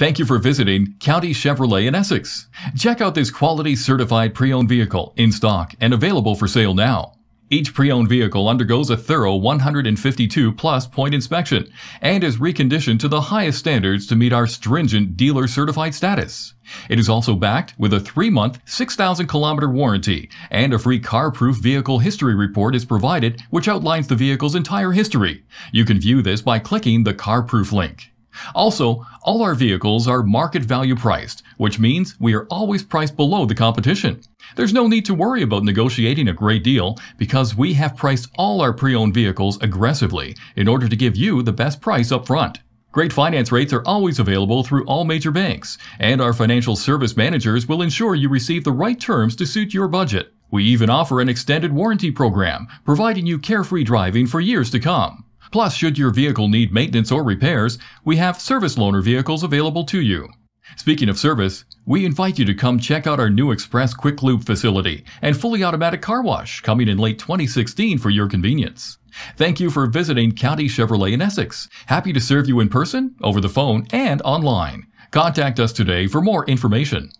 Thank you for visiting County Chevrolet in Essex. Check out this quality certified pre-owned vehicle in stock and available for sale now. Each pre-owned vehicle undergoes a thorough 152 plus point inspection and is reconditioned to the highest standards to meet our stringent dealer certified status. It is also backed with a 3-month, 6,000 kilometer warranty and a free CarProof vehicle history report is provided which outlines the vehicle's entire history. You can view this by clicking the CarProof link. Also, all our vehicles are market value priced, which means we are always priced below the competition. There's no need to worry about negotiating a great deal because we have priced all our pre-owned vehicles aggressively in order to give you the best price up front. Great finance rates are always available through all major banks, and our financial service managers will ensure you receive the right terms to suit your budget. We even offer an extended warranty program, providing you carefree driving for years to come. Plus, should your vehicle need maintenance or repairs, we have service loaner vehicles available to you. Speaking of service, we invite you to come check out our new Express Quick Lube facility and fully automatic car wash coming in late 2016 for your convenience. Thank you for visiting County Chevrolet in Essex. Happy to serve you in person, over the phone, and online. Contact us today for more information.